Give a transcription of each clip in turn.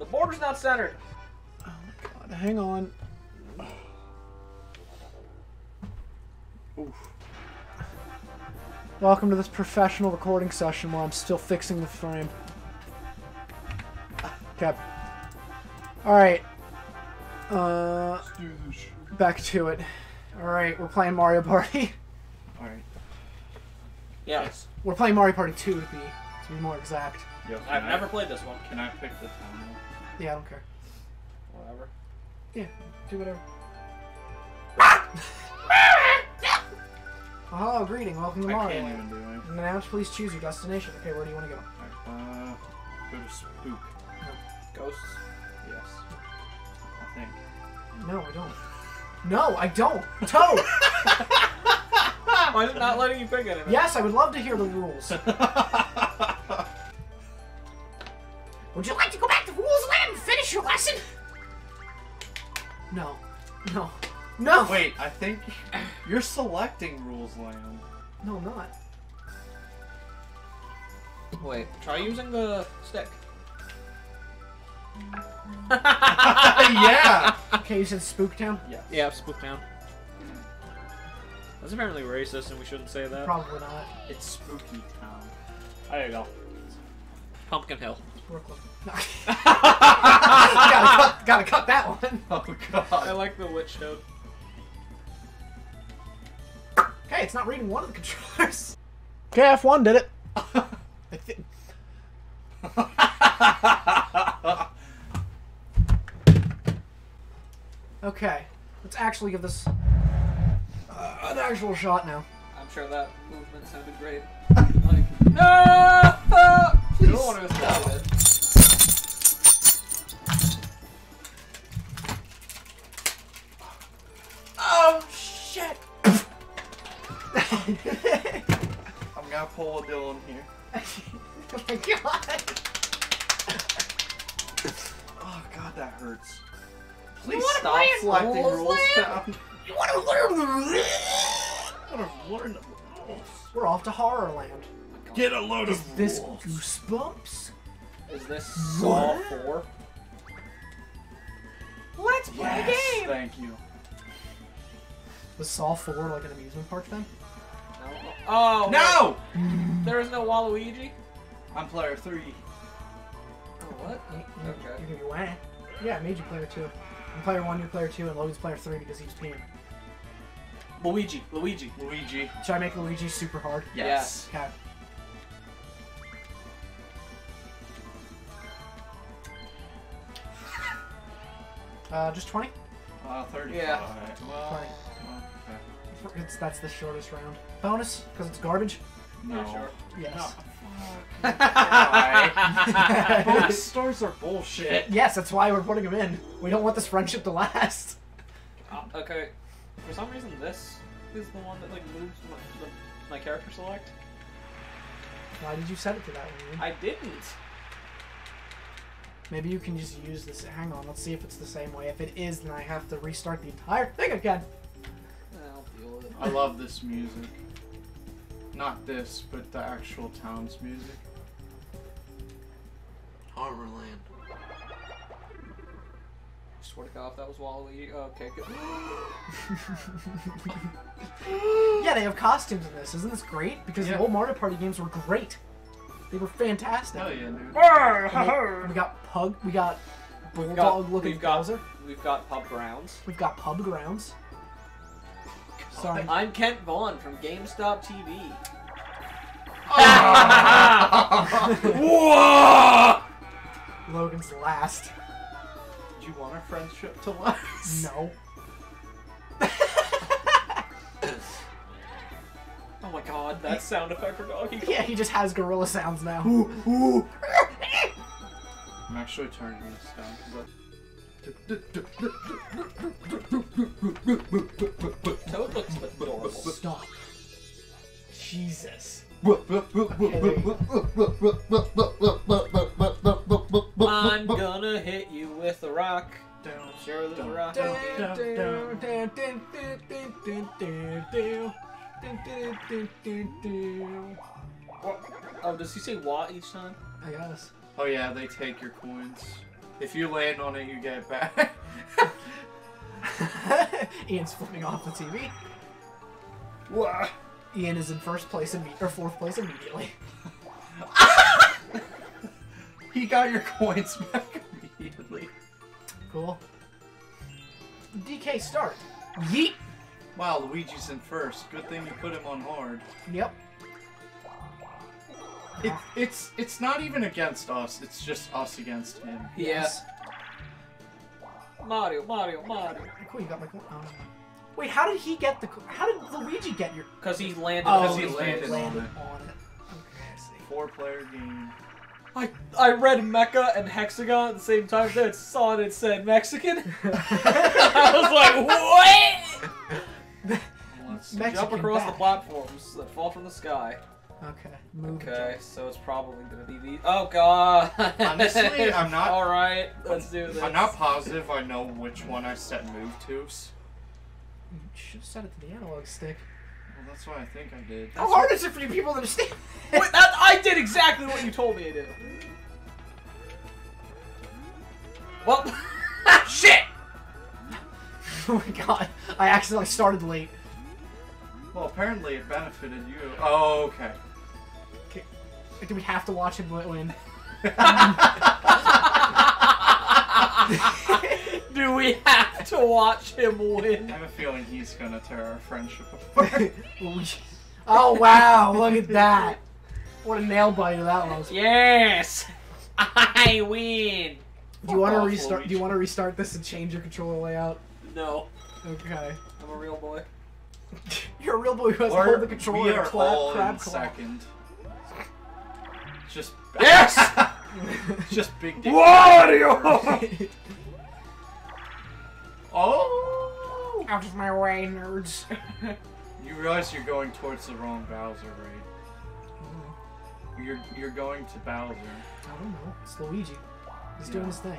The border's not centered. Oh my god, hang on. Oof. Welcome to this professional recording session where I'm still fixing the frame. Okay. Alright. Uh, Let's do this. back to it. Alright, we're playing Mario Party. Alright. Yes. We're playing Mario Party 2 to be, to be more exact. Yo, I've I- never played this one. Can I pick the town? Yeah, I don't care. Whatever. Yeah, do whatever. Oh, greeting. Welcome to I Mario can't Land. even do anything. Now, please choose your destination. Okay, where do you want to go? Uh, go to Spook. No. Ghosts. Yes. I think. No, I don't. No, I don't. Toad! Why is it not letting you pick anything? yes, I would love to hear the rules. Would you like to go back lesson? No. No. No! Wait, I think you're selecting Rules Land. No, I'm not. Wait. Try using the stick. yeah! Okay, you said Spooktown? Yes. Yeah, Spooktown. That's apparently racist, and we shouldn't say that. Probably not. It's Spooky Town. There you go. Pumpkin Hill. It's Brooklyn. No. gotta, cut, gotta cut that one. Oh god. I like the witch toad. Okay, it's not reading one of the controllers. Okay, F1 did it. I thi- okay, let's actually give this uh, an actual shot now. I'm sure that movement sounded great. like, no! You hurts. Please wanna stop selecting Rules rules Land? down. You want to learn the rules? I want to learn the rules. We're off to Horrorland. Get a load Is of this rules. Goosebumps? Is this Saw What? 4? Let's play Yes, the game! thank you. Was Saw 4 like an amusement park thing? No. Oh, wait. No! There is no Waluigi? I'm player three. Oh, what? You, you, Okay. you can be wah. Yeah, I made you player 2. I'm player 1, you're player 2, and Logan's player 3 because he's peeing. Luigi. Luigi. Luigi. Should I make Luigi super hard? Yes. Okay. Uh, just 20? Uh, 35. Yeah. Well, Fine. well, It's, that's the shortest round. Bonus, because it's garbage? No. sure. Yes. No. Why? Bonus stars are bullshit. yes, that's why we're putting him in. We don't want this friendship to last. Uh, okay. For some reason, this is the one that like moves my, the, my character select. Why did you set it to that one? I didn't. Maybe you can just use this. Hang on, let's see if it's the same way. If it is, then I have to restart the entire thing again. I'll deal with it. I love this music. Not this, but the actual town's music. Horrorland. Swear to God, if that was Wally. Okay, good. Yeah, they have costumes in this. Isn't this great? Because Yeah. the old Mario Party games were great. They were fantastic. Hell yeah, dude. We, we got Pug. We got We've got, Bulldog looking we've got, Bowser. we've got pub grounds. We've got Pub Grounds. Sorry. I'm Kent Vaughn from GameStop TV. Whoa! Logan's last. Do you want our friendship to last? No. Oh my God, that sound effect for Donkey Kong. Yeah, he just has gorilla sounds now. Ooh, ooh. I'm actually turning this down Toad looks adorable. Stop. Jesus. I'm gonna hit you with a rock. Down, sure there's a rock. Oh, does he say what each time? I guess. Oh yeah, they take your coins. If you land on it, you get it back. Ian's flipping off the TV. Wah. Ian is in first place imme- or fourth place immediately. he got your coins back immediately. Cool. DK start. Yeet. Wow, Luigi's in first. Good thing you put him on hard. Yep. It, it's it's not even against us. It's just us against him. Yes. Mario, Mario, Mario. Cool. You got my. coin. Oh. Wait, how did he get the? How did Luigi get your? Because oh, he landed. Oh, Because he he landed on landed it. on it. Okay, I see. Four player game. I I read Mecha and Hexagon at the same time. Then saw it. It said Mexican. I was like, what? Let's Mexican Jump across the platforms that fall from the sky. Okay. Move. Okay, so it's probably gonna be the. Oh god. Honestly, I'm not- All right, let's do this. I'm not positive I know which one I set move to. You should have set it to the analog stick. Well, that's what I think I did. How hard is it for you people to understand? Wait, that, I did exactly what you told me to do. Well, shit. oh my god! I accidentally started late. Well, apparently it benefited you. Oh, okay. Do we have to watch him win? do we have to watch him win? I have a feeling he's gonna tear our friendship apart. oh wow! Look at that! What a nail biter that was. Yes, I win. Do you want to Fuck restart? Do you want to restart this and change your controller layout? No, Okay. I'm a real boy. You're a real boy who has to hold the controller we are clap, all crab in claw. second. Just Yes! just big dick. Wario. Oh! Out of my way, nerds. You realize you're going towards the wrong Bowser, right? Mm-hmm. You're you're going to Bowser. I don't know. It's Luigi. He's doing Yeah. his thing.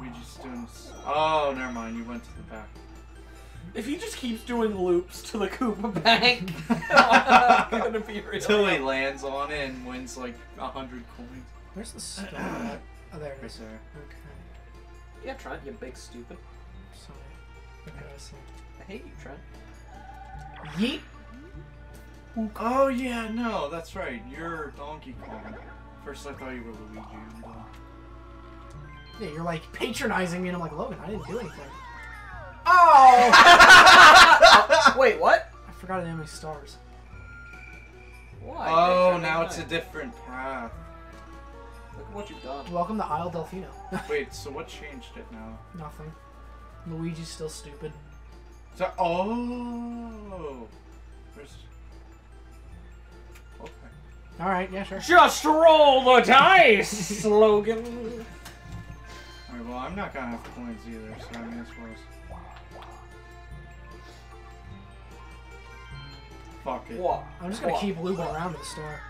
Luigi's doing. s- Oh, never mind. You went to the back. If he just keeps doing loops to the Koopa Bank, I'm gonna be real. Until he lands on it and wins like a hundred coins. Where's the star? oh, there it Right there. Okay. Yeah, Trent, you big stupid. Sorry. Okay, I see. I hate you, Trent. Yeet. Oh yeah, no, that's right. You're Donkey Kong. First I thought you were Luigi. And, uh, Yeah, you're like patronizing me, and I'm like, Logan, I didn't do anything. Oh! Wait, what? I forgot to name my stars. Why? oh, now it's a different path. Look at what you've done. Welcome to Isle Delfino. Wait, so what changed it now? Nothing. Luigi's still stupid. So, oh, Where's... Okay. All right, yeah, sure. Just roll the dice, Logan. Alright, well, I'm not gonna have points either, so I mean, as well as... Fuck it. What? I'm just gonna What? keep looping around to the star.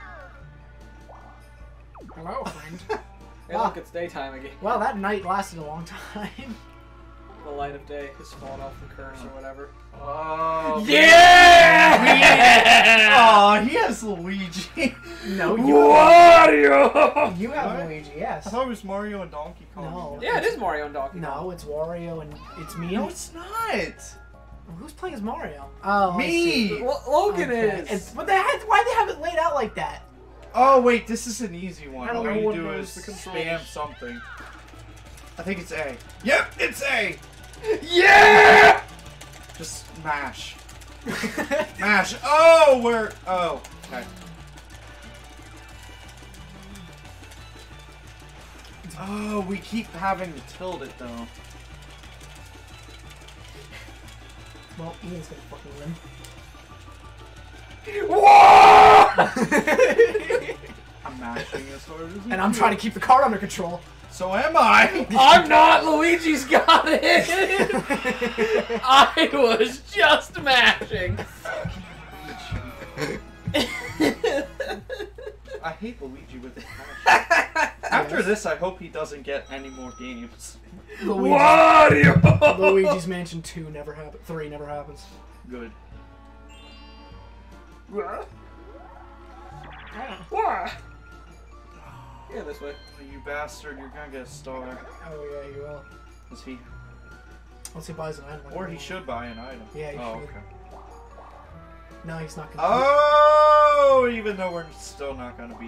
Hello, friend. Hey, look, it's daytime again. well, that night lasted a long time. The light of day has fallen off the curse or whatever. Oh, Yeah! Oh, he has Luigi. No, you Wario! you have What? Luigi, yes. I thought it was Mario and Donkey Kong. No. Yeah, it is Mario and Donkey Kong. No, it's Wario and it's me. No, it's not. Who's playing as Mario? Oh, I Me. see. Lo- Logan Okay. is. It's, but they had, why they have it laid out like that? Oh wait, this is an easy one. I don't All know you what do knows is the controls. spam something. I think it's A. Yep, it's A. Yeah! Just mash. Mash. Oh, we're Oh, okay. Oh, we keep having to tilt it though. well, Ian's gonna fucking Whoa! win. I'm mashing as hard as and I'm trying to keep the card under control. So am I. I'm not. Luigi's got it. I was just mashing. After Yes. this, I hope he doesn't get any more games. Luigi, Wario! Luigi's Mansion 2 never happens. 3 never happens. Good. Ah. What? Yeah, this way. You bastard, you're gonna get a star. Oh yeah, you will. Is he? Once he buys an item. Or he should buy an item. Yeah, he oh, should. okay. No, he's not gonna. Oh, even though we're still not gonna be